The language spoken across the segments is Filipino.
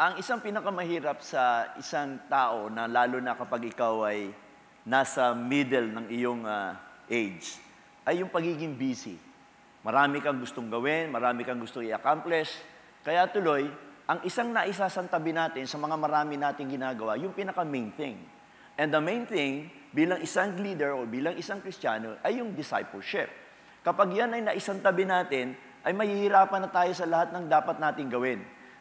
Ang isang pinakamahirap sa isang tao na lalo na kapag ikaw ay nasa middle ng iyong ah, age ay yung pagiging busy. Marami kang gustong gawin, marami kang gustong i-accomplish. Kaya tuloy, ang isang naisasantabi natin sa mga marami nating ginagawa, yung pinaka-main thing. And the main thing, bilang isang leader o bilang isang Kristiyano, ay yung discipleship. Kapag yan ay naisantabi natin, ay mahihirapan na tayo sa lahat ng dapat nating gawin.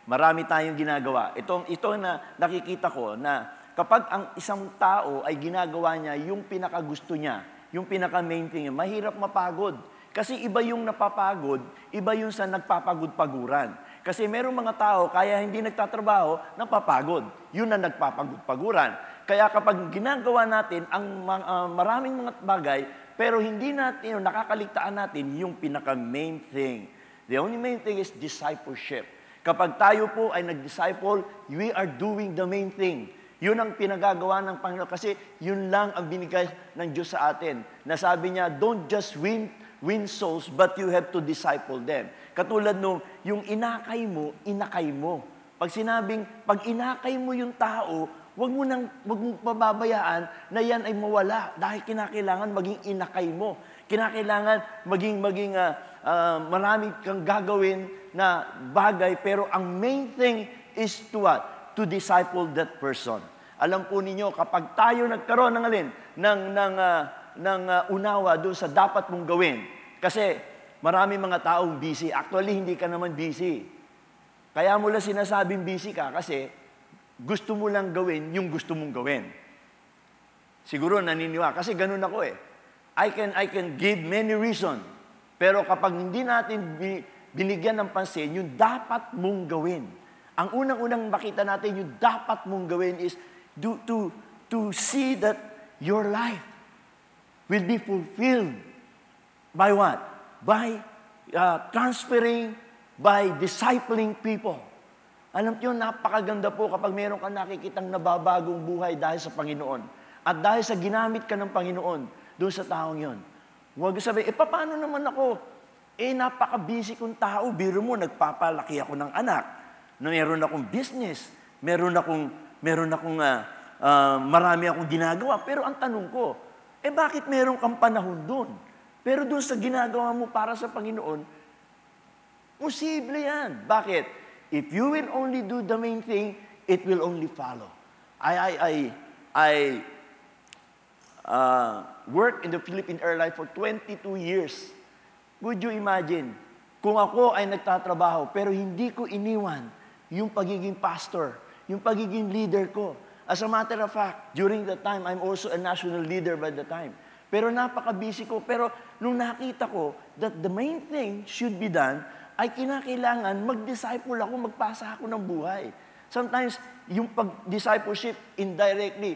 Marami tayong ginagawa. Ito, ito na nakikita ko na kapag ang isang tao ay ginagawa niya yung pinakagusto niya, yung pinaka-main thing, mahirap mapagod. Kasi iba yung napapagod, iba yung sa nagpapagod-paguran. Kasi merong mga tao, kaya hindi nagtatrabaho, napapagod. Yun ang nagpapagod-paguran. Kaya kapag ginagawa natin ang ah, maraming mga bagay, pero hindi natin, nakakaligtaan natin yung pinaka-main thing. The only main thing is discipleship. Kapag tayo po ay nag-disciple, we are doing the main thing. Yun ang pinagagawa ng Panginoon kasi yun lang ang binigay ng Diyos sa atin. Nasabi niya, don't just win, win souls, but you have to disciple them. Katulad nung, yung inakay mo, inakay mo. Pag sinabing, pag inakay mo yung tao, wag mo nang wag mong pababayaan na yan ay mawala dahil kinakailangan maging inakay mo. Kinakailangan maging maging uh, uh, marami kang gagawin na bagay pero ang main thing is to what? To disciple that person. Alam po ninyo kapag tayo nagkaroon ng alin ng ng uh, ng uh, unawa doon sa dapat mong gawin. Kasi marami mga taong busy. Actually hindi ka naman busy. Kaya mo lang sinasabing busy ka kasi gusto mo lang gawin yung gusto mong gawin. Siguro naniniwa kasi ganun ako eh. I can I can give many reason. Pero kapag hindi natin binigyan ng pansin yung dapat mong gawin. Ang unang-unang makita natin yung dapat mong gawin is to to to see that your life will be fulfilled by what? By uh, transferring, by discipling people. Alam niyo, napakaganda po kapag meron ka nakikitang nababagong buhay dahil sa Panginoon. At dahil sa ginamit ka ng Panginoon, doon sa taong yon. Huwag sabihin, eh paano naman ako? Eh napaka-busy kong tao. Biro mo, nagpapalaki ako ng anak. Na meron akong business. Meron akong, meron akong uh, uh, marami akong ginagawa. Pero ang tanong ko, eh bakit meron kang panahon doon? Pero doon sa ginagawa mo para sa Panginoon, posible yan. Bakit? If you will only do the main thing, it will only follow. I, I, I, I uh, worked in the Philippine Airlines for 22 years. Would you imagine, kung ako ay nagtatrabaho, pero hindi ko iniwan yung pagiging pastor, yung pagiging leader ko. As a matter of fact, during that time, I'm also a national leader by the time. Pero napaka-busy ko. Pero nung nakita ko that the main thing should be done, ay kinakailangan mag-disciple ako, magpasa ako ng buhay. Sometimes, yung pag-discipleship indirectly,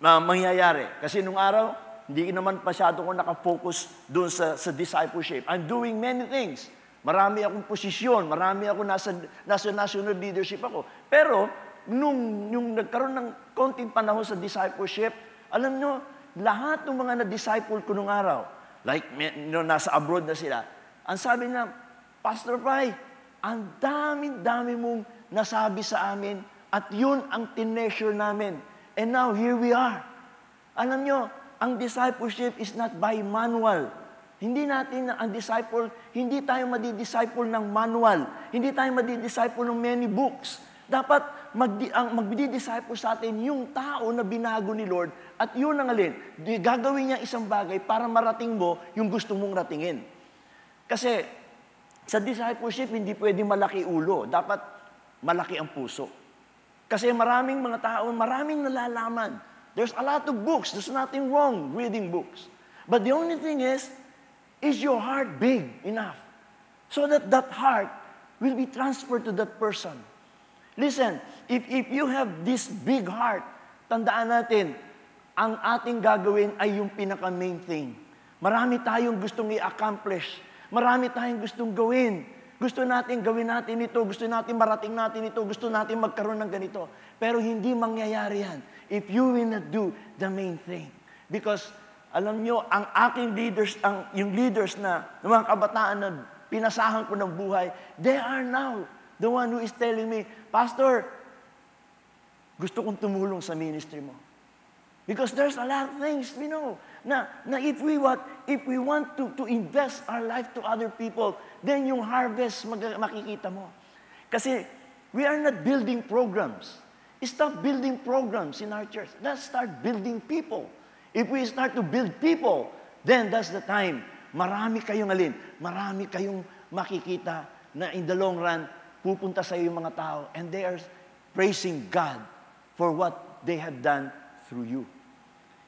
na mangyayari. Kasi nung araw, hindi naman pasyado ko nakafocus doon sa, sa discipleship. I'm doing many things. Marami akong posisyon, marami ako nasa, nasa national leadership ako. Pero, nung, nung nagkaroon ng konting panahon sa discipleship, alam nyo, lahat ng mga na-disciple ko nung araw, like, you know, nasa abroad na sila, ang sabi na, Pastor Pai, ang dami-dami mong nasabi sa amin at yun ang tineasure namin And now, here we are. Alam nyo, ang discipleship is not by manual. Hindi natin, ang disciple, hindi tayo madi-disciple ng manual. Hindi tayo madi-disciple ng many books. Dapat magdi, ang magdi-disciple sa atin yung tao na binago ni Lord at yun ang alin, gagawin niya isang bagay para marating mo yung gusto mong ratingin. Kasi sa discipleship, hindi pwede malaki ulo. Dapat malaki ang puso. Kasi maraming mga tao, maraming nalalaman. There's a lot of books. There's nothing wrong reading books. But the only thing is, is your heart big enough? So that that heart will be transferred to that person. Listen, if, if you have this big heart, tandaan natin, ang ating gagawin ay yung pinaka-main thing. Marami tayong gustong i-accomplish. Marami tayong gustong gawin. Gusto natin gawin natin ito, gusto natin marating natin ito, gusto natin magkaroon ng ganito. Pero hindi mangyayari yan if you will not do the main thing. Because alam nyo, ang aking leaders, ang, yung leaders na, ng mga kabataan na pinasahan ko ng buhay, they are now The one who is telling me, Pastor, gusto kong tumulong sa ministry mo. Because there's a lot of things, we know, na, na if we want, if we want to, to invest our life to other people, then yung harvest mag, makikita mo. Kasi we are not building programs. Stop building programs in our church. Let's start building people. If we start to build people, then that's the time. Marami kayong alin, marami kayong makikita na in the long run, pupunta sa iyo yung mga tao and they are praising God for what they have done through you.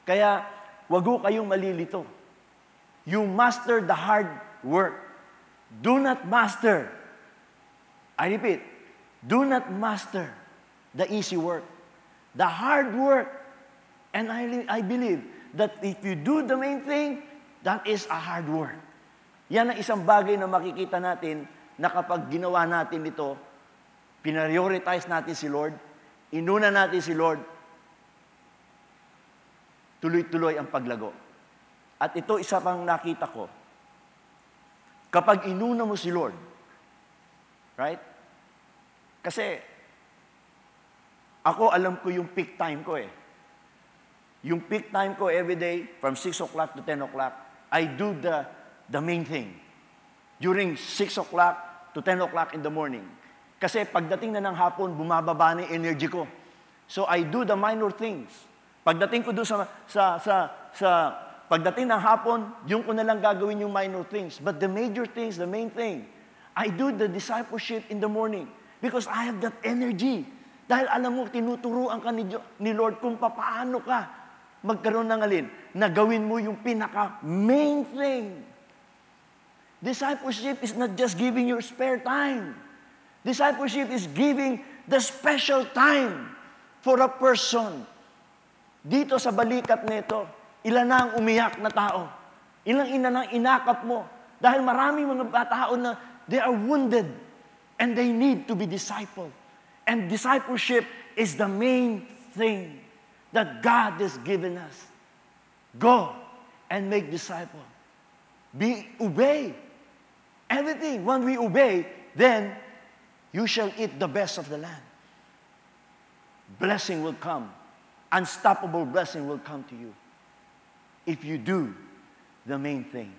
Kaya, wag ho kayong malilito. You master the hard work. Do not master. I repeat, do not master the easy work. The hard work. And I, I believe that if you do the main thing, that is a hard work. Yan ang isang bagay na makikita natin na kapag ginawa natin ito, pinarioritize natin si Lord, inuna natin si Lord, tuloy-tuloy ang paglago. At ito isa pang nakita ko. Kapag inuna mo si Lord, right? Kasi ako alam ko yung peak time ko eh. Yung peak time ko every day from 6 o'clock to 10 o'clock, I do the, the main thing. During 6 o'clock to 10 o'clock in the morning. Kasi pagdating na ng hapon, bumababa na energy ko. So I do the minor things. Pagdating ko doon sa, sa, sa, sa pagdating ng hapon, yung ko na lang gagawin yung minor things. But the major things, the main thing, I do the discipleship in the morning because I have that energy. Dahil alam mo, tinuturuan ka ni, ni Lord kung paano ka magkaroon ng alin, na gawin mo yung pinaka main thing. Discipleship is not just giving your spare time. Discipleship is giving the special time for a person. Dito sa balikat nito, ilan na ang umiyak na tao? Ilang ina na inakap mo? Dahil marami mga tao na they are wounded and they need to be discipled. And discipleship is the main thing that God has given us. Go and make disciples. Be obey. Everything. When we obey, then you shall eat the best of the land. Blessing will come. Unstoppable blessing will come to you if you do the main thing.